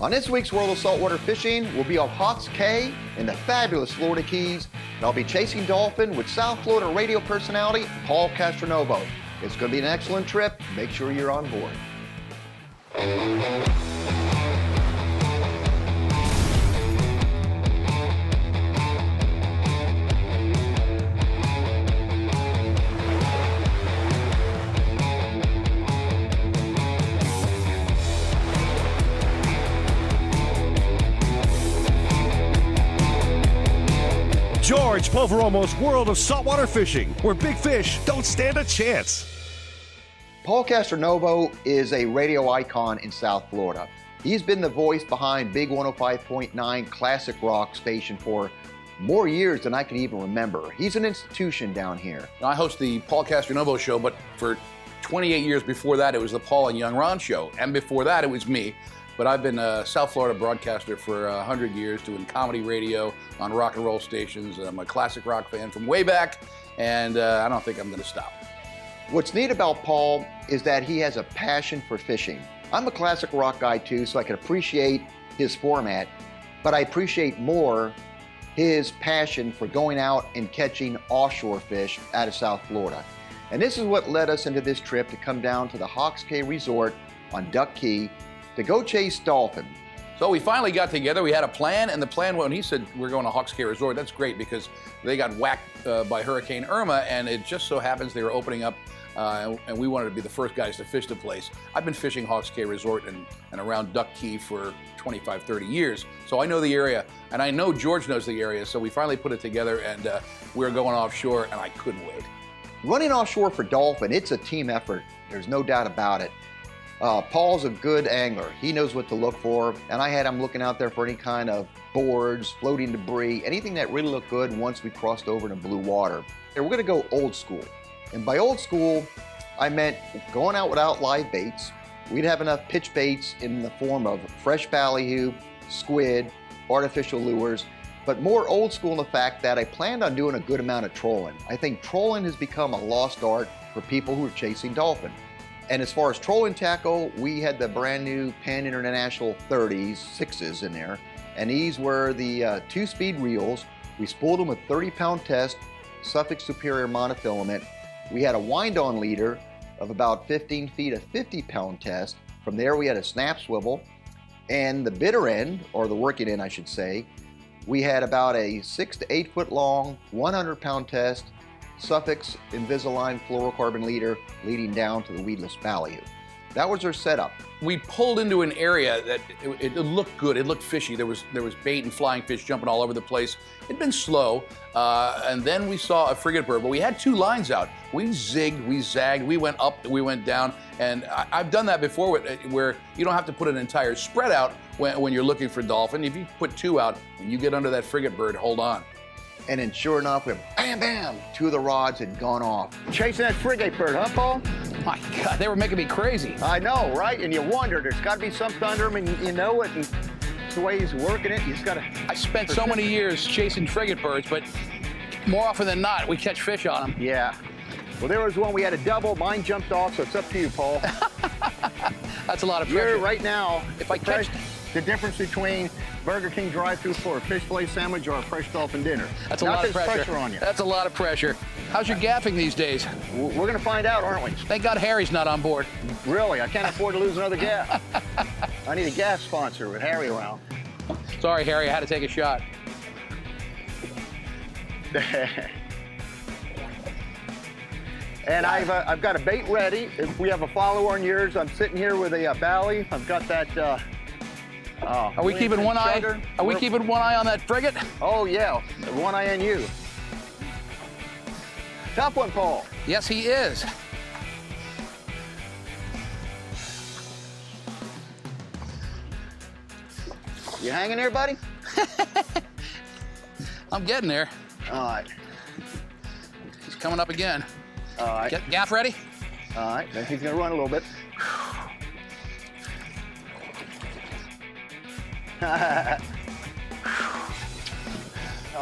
On this week's World of Saltwater Fishing, we'll be off Hawks Cay in the fabulous Florida Keys, and I'll be chasing dolphin with South Florida radio personality Paul Castronovo. It's going to be an excellent trip. Make sure you're on board. George Poveromo's World of Saltwater Fishing, where big fish don't stand a chance. Paul Castronovo is a radio icon in South Florida. He's been the voice behind Big 105.9 Classic Rock station for more years than I can even remember. He's an institution down here. I host the Paul Castronovo show, but for 28 years before that, it was the Paul and Young Ron show. And before that, it was me. But I've been a South Florida broadcaster for 100 years, doing comedy radio on rock and roll stations. I'm a classic rock fan from way back, and uh, I don't think I'm going to stop. What's neat about Paul is that he has a passion for fishing. I'm a classic rock guy too, so I can appreciate his format, but I appreciate more his passion for going out and catching offshore fish out of South Florida. And this is what led us into this trip to come down to the Hawks Cay Resort on Duck Key to go chase dolphin. So we finally got together. We had a plan, and the plan when he said we're going to Hawks Cay Resort, that's great because they got whacked uh, by Hurricane Irma, and it just so happens they were opening up, uh, and we wanted to be the first guys to fish the place. I've been fishing Hawks Cay Resort and, and around Duck Key for 25, 30 years, so I know the area, and I know George knows the area, so we finally put it together, and uh, we we're going offshore, and I couldn't wait. Running offshore for dolphin, it's a team effort. There's no doubt about it. Uh, Paul's a good angler. He knows what to look for, and I had him looking out there for any kind of boards, floating debris, anything that really looked good once we crossed over into blue water. And we're going to go old school. And by old school, I meant going out without live baits. We'd have enough pitch baits in the form of fresh ballyhoo, squid, artificial lures, but more old school in the fact that I planned on doing a good amount of trolling. I think trolling has become a lost art for people who are chasing dolphin. And as far as trolling tackle, we had the brand new Penn International 30s, sixes in there. And these were the uh, two speed reels. We spooled them with 30 pound test, Sufix Superior monofilament. We had a wind on leader of about 15 feet, a 50 pound test. From there, we had a snap swivel. And the bitter end, or the working end, I should say, we had about a six to eight foot long, 100 pound test, Sufix Invisiline fluorocarbon leader leading down to the weedless ballyhoo. That was our setup. We pulled into an area that it, it, looked good. It looked fishy. There was there was bait and flying fish jumping all over the place. It'd been slow, uh, and then we saw a frigate bird. But we had two lines out. We zigged, we zagged, we went up, we went down, and I, have done that before, with, where you don't have to put an entire spread out when, when you're looking for dolphin. If you put two out, when you get under that frigate bird, hold on. And then sure enough, we bam, bam, two of the rods had gone off. Chasing that frigate bird, huh, Paul? My God, they were making me crazy. I know, right? And you wonder, there's got to be something under him, and you know it, and it's the way he's working it. He's got to. I spent so many years chasing frigate birds, but more often than not, we catch fish on them. Yeah. Well, there was one we had a double. Mine jumped off, so it's up to you, Paul. That's a lot of pressure. You're right now. If I catch the difference between Burger King drive-through for a fish fillet sandwich or a fresh dolphin dinner. That's a Not lot of pressure. pressure on you. That's a lot of pressure. How's your gaffing these days? We're going to find out, aren't we? Thank God Harry's not on board. Really? I can't afford to lose another gaff. I need a gaff sponsor with Harry around. Sorry, Harry, I had to take a shot. And I've, uh, I've got a bait ready. If we have a follower on yours, I'm sitting here with a uh, bally. I've got that uh, Oh, are we keeping one eye? Are we keeping one eye on that frigate? Oh yeah, one eye on you. Top one, Paul. Yes, he is. You hanging there, buddy? I'm getting there. All right. He's coming up again. All right. Get gaff ready? All right. Then he's gonna run a little bit. All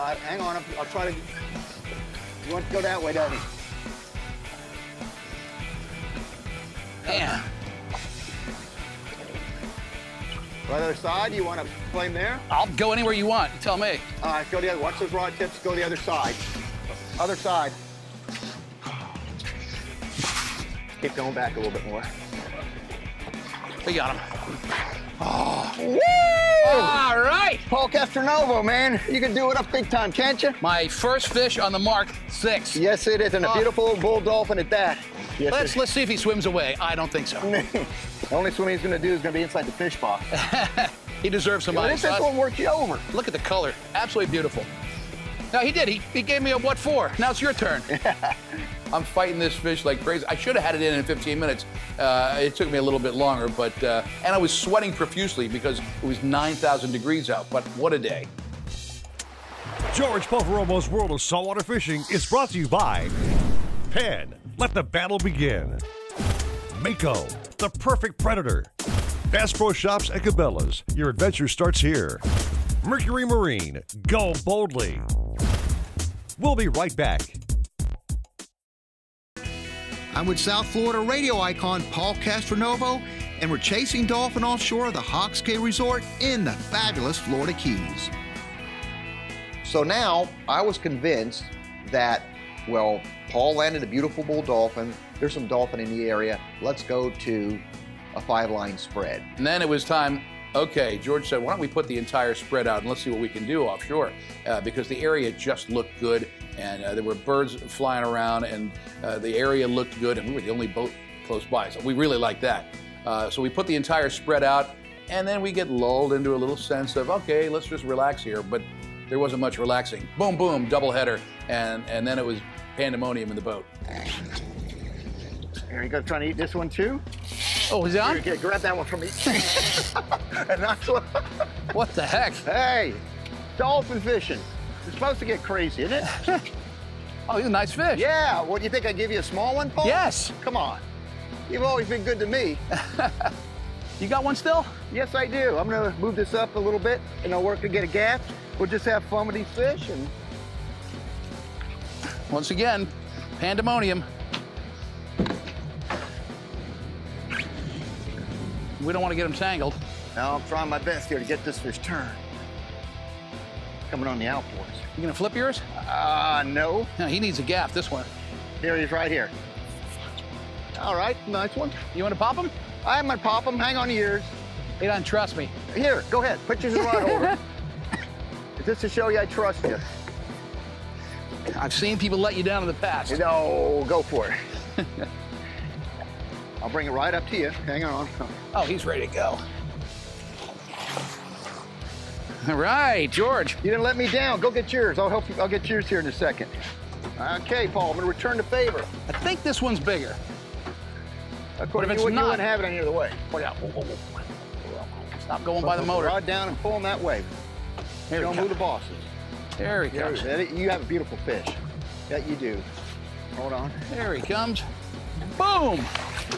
right, hang on. I'll, try to. You want to go that way, don't you? Man. Right other side, you want to flame there? I'll go anywhere you want. You tell me. All right, go the other. Watch those rod tips. Go the other side. Other side. Keep going back a little bit more. We got him. Oh, woo! All right. Paul Castronovo, man, you can do it up big time, can't you? My first fish on the mark, six. Yes, it is, and a Oh. beautiful bull dolphin at that. Yes, Let's let's see if he swims away. I don't think so. the only swimming he's going to do is going to be inside the fish box. he deserves some What ice. if this one works you over? Look at the color. Absolutely beautiful. No, he did. He, he gave me a what for. Now it's your turn. I'm fighting this fish like crazy. I should have had it in in 15 minutes. Uh, it took me a little bit longer, but uh, and I was sweating profusely because it was 9,000 degrees out. But what a day! George Poveromo's World of Saltwater Fishing is brought to you by Penn. Let the battle begin. Mako, the perfect predator. Bass Pro Shops and Cabela's. Your adventure starts here. Mercury Marine, go boldly. We'll be right back. I'm with South Florida radio icon Paul Castronovo, and we're chasing dolphin offshore of the Hawks Cay Resort in the fabulous Florida Keys. So now I was convinced that, well, Paul landed a beautiful bull dolphin. There's some dolphin in the area. Let's go to a five line spread. And then it was time. Okay, George said, why don't we put the entire spread out and let's see what we can do offshore? Uh, because the area just looked good and uh, there were birds flying around and uh, the area looked good and we were the only boat close by. So we really liked that. Uh, so we put the entire spread out and then we get lulled into a little sense of, okay, let's just relax here. But there wasn't much relaxing. Boom, boom, double header. And, and then it was pandemonium in the boat. Here, you go trying to eat this one too? Oh, is it on? Here, grab that one from me. and that's what. What the heck? Hey, dolphin fishing. It's supposed to get crazy, isn't it? Oh, he's a nice fish. yeah. What do you think? I give you a small one, Paul? Yes. Come on. You've always been good to me. You got one still? yes, I do. I'm gonna move this up a little bit, and I'll work to get a gaff. We'll just have fun with these fish, and Once again, pandemonium. We don't want to get them tangled. now I'm trying my best here to get this fish turned. Coming on the outboards. You gonna flip yours? Ah, no. No, he needs a gaff, this one. Here he is, right here. All right, nice one. You want to pop him? I might pop him. Hang on to yours. He doesn't trust me. Here, go ahead. Put yours in the rod holder. Just to show you I trust you. I've seen people let you down in the past. No, go for it. I'll bring it right up to you. Hang on. Oh, he's ready to go. All right, George. You didn't let me down. Go get yours. I'll help you. I'll get yours here in a second. Okay, Paul. I'm gonna return the favor. I think this one's bigger. According if to it's you, you not? wouldn't have it any other way. Yeah. Whoa, whoa, whoa. Stop going by the motor. Rod down and pull them that way. There Don't move the bosses. There he There, comes. you have a beautiful fish. That you do. Hold on. There he comes. Boom!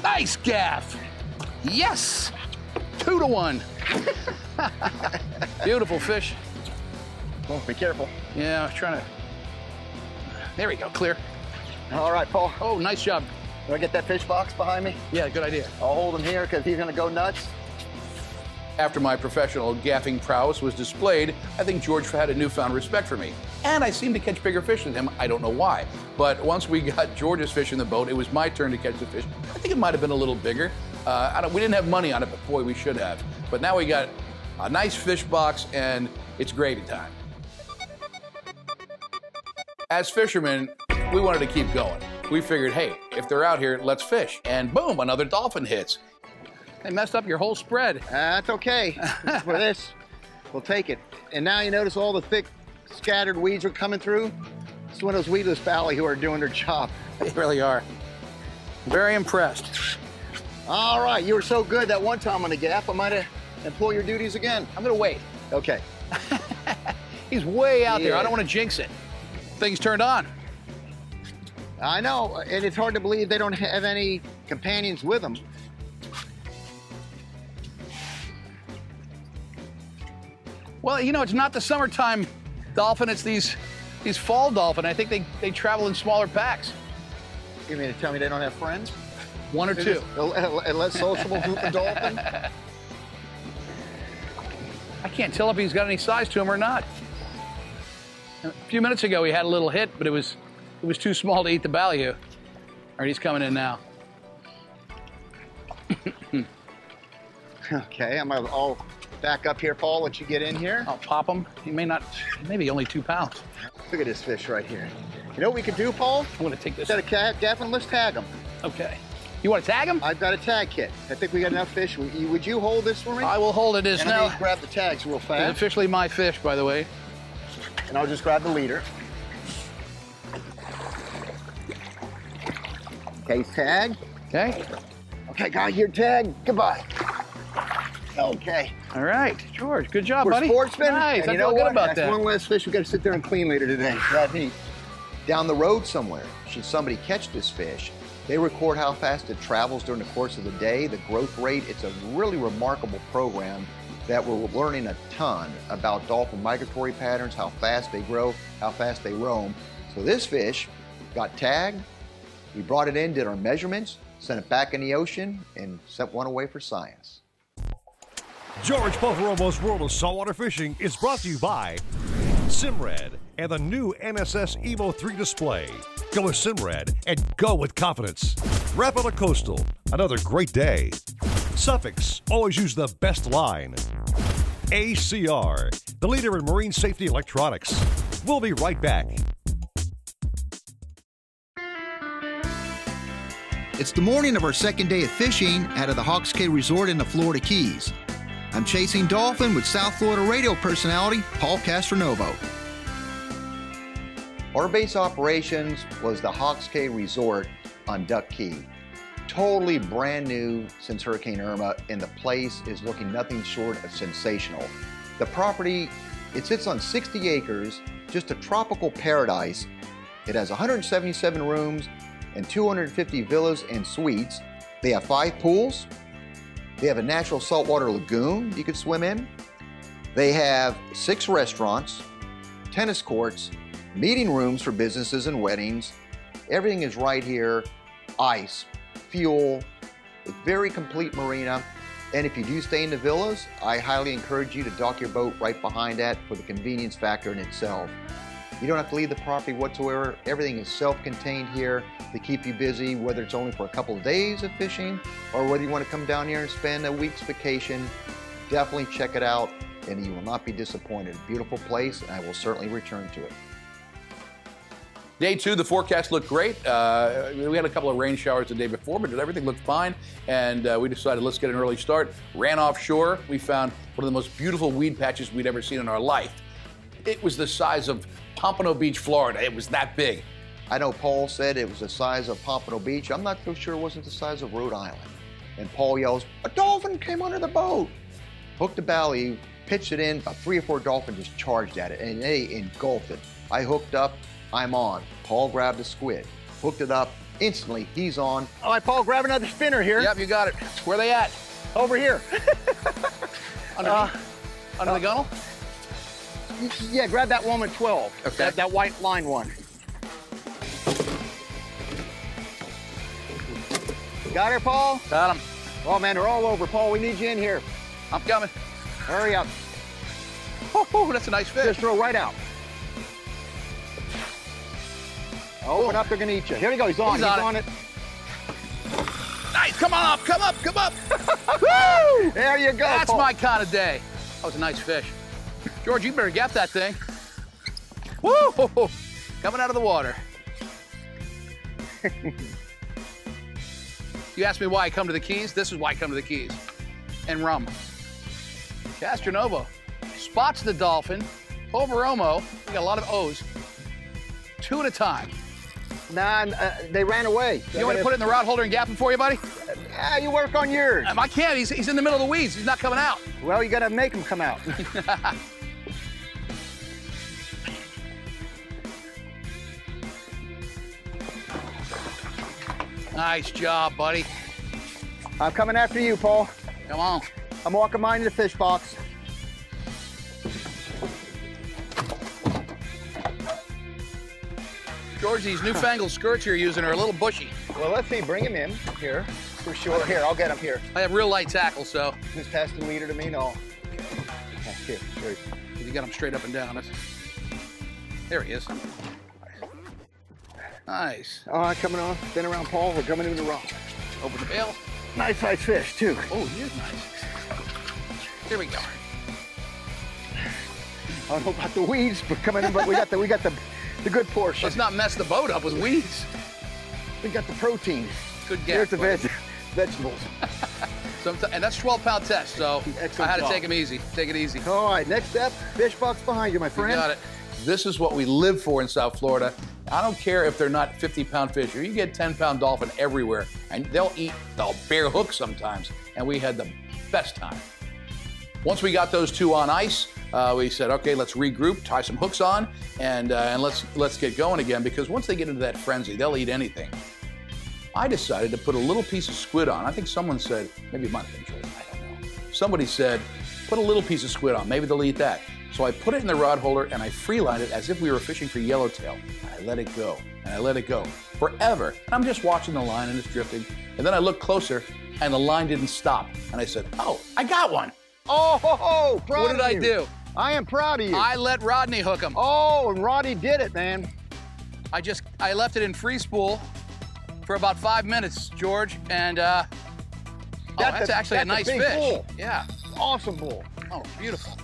Nice gaff. Yes! Two to one. Beautiful fish. Oh, be careful. Yeah, I was trying to. There we go, clear. All right, Paul. Oh, nice job. Do I get that fish box behind me? Yeah, good idea. I'll hold him here because he's gonna go nuts. After my professional gaffing prowess was displayed, I think George had a newfound respect for me. And I seemed to catch bigger fish than him. I don't know why. But once we got George's fish in the boat, it was my turn to catch the fish. I think it might have been a little bigger. Uh, I don't, we didn't have money on it, but boy, we should have. But now we got a nice fish box, and it's gravy time. As fishermen, we wanted to keep going. We figured, hey, if they're out here, let's fish. And boom, another dolphin hits. They messed up your whole spread. That's okay. For this, we'll take it. And now you notice all the thick, scattered weeds are coming through. It's one of those weedless ballyhoo are doing their job. They really are. Very impressed. All right, you were so good that one time on the gaff, I might have employ your duties again. I'm gonna wait. Okay. He's way out there. I don't want to jinx it. Things turned on. I know, and it's hard to believe they don't have any companions with them. Well, you know, it's not the summertime dolphin. It's these these fall dolphin. I think they, they travel in smaller packs. You mean to tell me they don't have friends? One or They're two. just A, a less sociable group of dolphin? I can't tell if he's got any size to him or not. A few minutes ago, he had a little hit, but it was it was too small to eat the ballyhoo. All right, he's coming in now. Okay, I'm gonna all back up here, Paul. Let you get in here. I'll pop him. He may not, maybe only two pounds. Look at this fish right here. You know what we could do, Paul? I'm gonna take this. Instead of gaffing, let's tag him. Okay. You want to tag him? I've got a tag kit. I think we got enough fish. Would you, hold this for me? I will hold it as and now. me grab the tags real It's fast, officially my fish, by the way. and I'll just grab the leader. Okay, tag. Okay. Okay, got your tag. Goodbye. Okay. All right, George. Good job, We're buddy. sportsmen. Nice. and I you feel know good what? about That's that. one last fish we got to sit there and clean later today. That neat. Down the road somewhere, should somebody catch this fish, they record how fast it travels during the course of the day, the growth rate. It's a really remarkable program that we're learning a ton about dolphin migratory patterns, how fast they grow, how fast they roam. So this fish got tagged. We brought it in, did our measurements, sent it back in the ocean, and sent one away for science. George Poveromo's World of Saltwater Fishing is brought to you by Simrad and the new NSS Evo 3 display. Go with Simrad and go with confidence. Rapala Coastal, another great day. Sufix, always use the best line. ACR, the leader in marine safety electronics. We'll be right back. It's the morning of our second day of fishing out of the Hawks Cay Resort in the Florida Keys. I'm chasing dolphin with South Florida radio personality Paul Castronovo. Our base operations was the Hawks Cay Resort on Duck Key. Totally brand new since Hurricane Irma, and the place is looking nothing short of sensational. The property, it sits on 60 acres, just a tropical paradise. It has 177 rooms and 250 villas and suites. They have five pools. They have a natural saltwater lagoon you could swim in. They have six restaurants, tennis courts, meeting rooms for businesses and weddings. Everything is right here. Ice, fuel, a very complete marina. And if you do stay in the villas, I highly encourage you to dock your boat right behind that for the convenience factor in itself. You don't have to leave the property whatsoever. Everything is self-contained here to keep you busy, whether it's only for a couple of days of fishing or whether you want to come down here and spend a week's vacation. Definitely check it out and you will not be disappointed. Beautiful place and I will certainly return to it. Day two, the forecast looked great. Uh, we had a couple of rain showers the day before, but everything looked fine. And uh, we decided let's get an early start. Ran offshore. We found one of the most beautiful weed patches we'd ever seen in our life. It was the size of Pompano Beach, Florida. It was that big. I know Paul said it was the size of Pompano Beach. I'm not so sure it wasn't the size of Rhode Island. And Paul yells, A dolphin came under the boat. Hooked the belly, pitched it in. About three or four dolphins just charged at it and they engulfed it. I hooked up, I'm on. Paul grabbed a squid, hooked it up. Instantly, he's on. All right, Paul, grab another spinner here. Yep, you got it. Where they at? Over here. Underneath? Uh, Under the uh, gunnel? yeah, grab that one with 12. Okay. That, that white line one. Got her, Paul? Got him. Oh, man, they're all over. Paul, we need you in here. I'm coming. Hurry up. Oh, that's a nice fish. Just throw right out. Open up, they're gonna eat you. Here we go, he's on, He's he's, on it. on it. Nice. Come on up. Come up. Come up. Woo! There you go. That's Paul. my kind of day. That was a nice fish. George, you better get that thing. Woo! Coming out of the water. you asked me why I come to the Keys. This is why I come to the Keys. And rum. Castronovo spots the dolphin. Poveromo, we got a lot of O's. Two at a time. Nah, uh, they ran away. You want me to put it in the rod holder and gaff it for you, buddy? Ah, you work on yours. Um, I can't. He's, he's in the middle of the weeds. He's not coming out. Well, you gotta make him come out. Nice job, buddy. I'm coming after you, Paul. Come on. I'm walking mine in the fish box. George, these newfangled skirts you're using are a little bushy. Well, let's see. Bring him in here for sure. Here, I'll get him here. I have real light tackle, so Just pass the leader to me. No. That's here. You got him straight up and down. That's, there he is. Nice. All right, coming on. Spin around Paul. We're coming into the rock. Open the bail. Nice sized fish, too. Oh, he is nice. Here we go. I don't know about the weeds, but coming in, but we got the we got the the good portion. Let's not mess the boat up with weeds. We got the protein. Good guess. Here's the veg vegetables. And that's 12 pound test, so Excellent I had to take him easy. Take it easy. All right, next step, fish box behind you, my You friend. got it. This is what we live for in South Florida. I don't care if they're not 50 pound fish or you get 10 pound dolphin everywhere, and they'll eat, they'll bear hook sometimes. And we had the best time. Once we got those two on ice, uh, we said, okay, let's regroup, tie some hooks on, and, uh, and let's, let's get going again because once they get into that frenzy, they'll eat anything. I decided to put a little piece of squid on. I think someone said, maybe it might have been Jordan, I don't know. Somebody said, put a little piece of squid on, maybe they'll eat that. So I put it in the rod holder and I freelined it as if we were fishing for yellowtail. And I let it go, and I let it go forever. And I'm just watching the line and it's drifting. And then I looked closer and the line didn't stop. And I said, oh, I got one. Oh, ho, ho, proud What did I do? I am proud of you. I let Rodney hook him. oh, and Roddy did it, man. I just I left it in free spool for about five minutes, George, and uh, oh, That's that's a- actually a that's a nice big fish. bull. Yeah. Awesome bull. Oh, beautiful.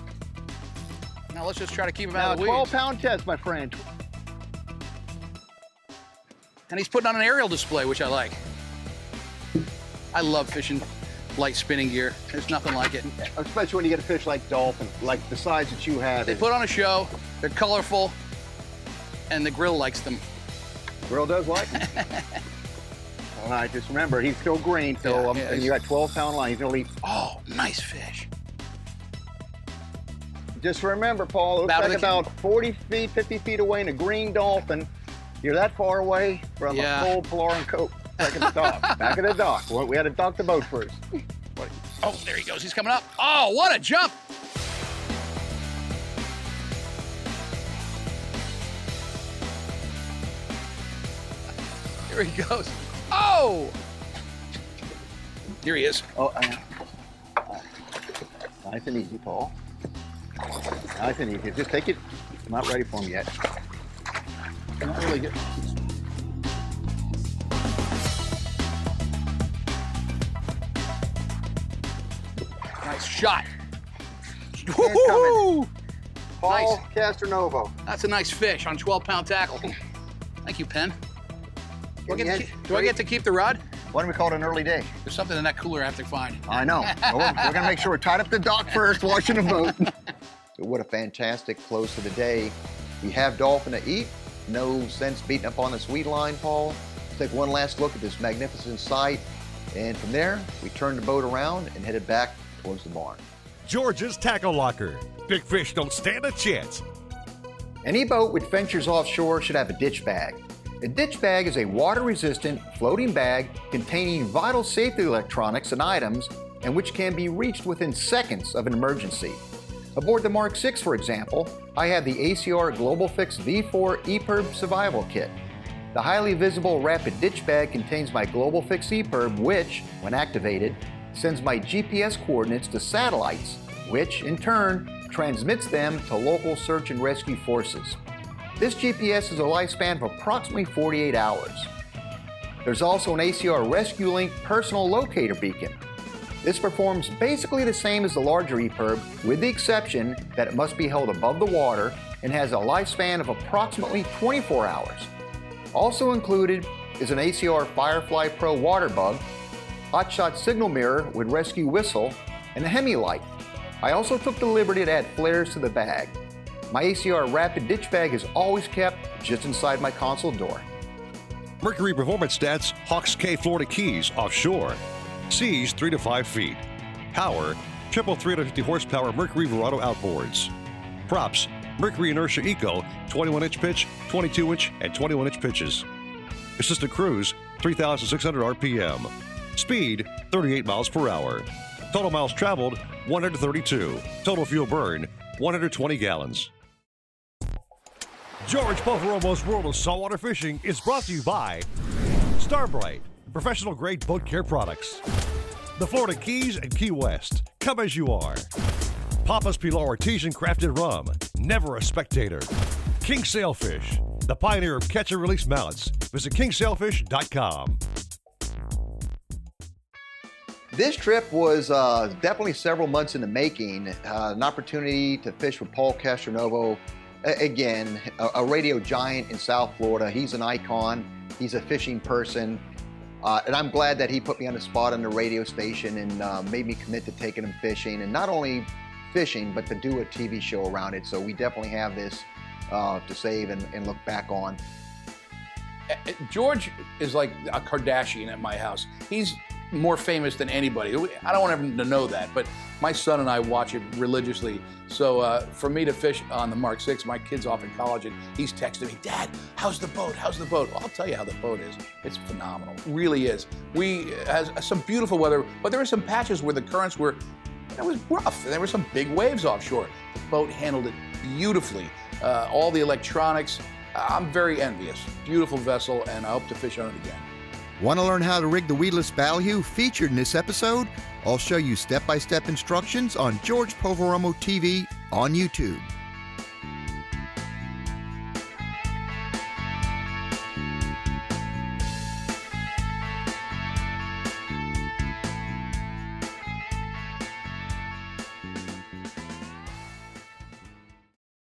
Now let's just try to keep him Now, out of the 12 weeds. pound test, my friend. And he's putting on an aerial display, which I like. I love fishing light spinning gear. There's nothing like it. Especially when you get a fish like dolphin, like the size that you have. They put on a show. They're colorful, and the grill likes them. Grill does like it. All right, just remember, he's still green, so Yeah, um, yeah, and you got 12 pound line. He's gonna leave. Oh, nice fish. Just remember, Paul, it looks About like about 40 feet, 50 feet away in a green dolphin. You're that far away from Yeah. a full Florin coat. Back at the dock. Back at the dock. We had to dock the boat first. Oh, there he goes. He's coming up. Oh, what a jump! Here he goes. Oh! Here he is. Oh, I Nice and easy, Paul. Nice and easy. Just take it. I'm not ready for him yet. Not really good. Nice shot. Paul Nice. Castronovo. That's a nice fish on 12 pound tackle. Thank you, Penn. Do I, get to, keep- do I get to keep the rod? Why don't we call it an early day? There's something in that cooler I have to find. I know. Well, we're, we're gonna make sure we're tied up the dock first, washing the boat. What a fantastic close to the day. We have dolphin to eat. No sense beating up on this weed line, Paul. Let's take one last look at this magnificent sight. And from there, we turned the boat around and headed back towards the barn. George's Tackle Locker. Big fish don't stand a chance. Any boat which ventures offshore should have a ditch bag. A ditch bag is a water resistant floating bag containing vital safety electronics and items and which can be reached within seconds of an emergency. Aboard the Mark VI, for example, I have the ACR Global Fix V4 EPIRB Survival Kit. The highly visible rapid ditch bag contains my Global Fix EPIRB, which, when activated, sends my GPS coordinates to satellites, which, in turn, transmits them to local search and rescue forces. This GPS has a lifespan of approximately 48 hours. There's also an ACR Rescue Link personal locator beacon. This performs basically the same as the larger EPIRB, with the exception that it must be held above the water and has a lifespan of approximately 24 hours. Also included is an ACR Firefly Pro water bug, hotshot signal mirror with rescue whistle, and a Hemi light. I also took the liberty to add flares to the bag. My ACR Rapid Ditch Bag is always kept just inside my console door. Mercury Performance Stats Hawks Cay Florida Keys offshore. Seas 3 to 5 feet. Power triple 350 horsepower Mercury Verado outboards. Props Mercury Enertia Eco 21 inch pitch, 22 inch, and 21 inch pitches. Assistant cruise 3,600 RPM. Speed 38 miles per hour. Total miles traveled 132. Total fuel burn 120 gallons. George Poveromo's World of Saltwater Fishing is brought to you by Starbright, professional grade boat care products. The Florida Keys and Key West, come as you are. Papa's Pilar Artesian Crafted Rum, never a spectator. King Sailfish, the pioneer of catch and release mallets. Visit kingsailfish.com. This trip was uh, definitely several months in the making. Uh, an opportunity to fish with Paul Castronovo. Again, a, a radio giant in South Florida. He's an icon. He's a fishing person. Uh, and I'm glad that he put me on the spot on the radio station and uh, made me commit to taking him fishing. And not only fishing, but to do a TV show around it. So we definitely have this uh, to save and, and look back on. Uh, George is like a Kardashian at my house. He's more famous than anybody. I don't want everyone to know that, but my son and I watch it religiously. So uh, for me to fish on the Mark Six, my kid's off in college, and he's texting me, "Dad, how's the boat? How's the boat?" Well, I'll tell you how the boat is. It's phenomenal, really is. We has some beautiful weather, but there were some patches where the currents were. It was rough, and there were some big waves offshore. The boat handled it beautifully. Uh, all the electronics. I'm very envious. Beautiful vessel, and I hope to fish on it again. Want to learn how to rig the weedless ballyhoo featured in this episode? I'll show you step by step instructions on George Poveromo TV on YouTube.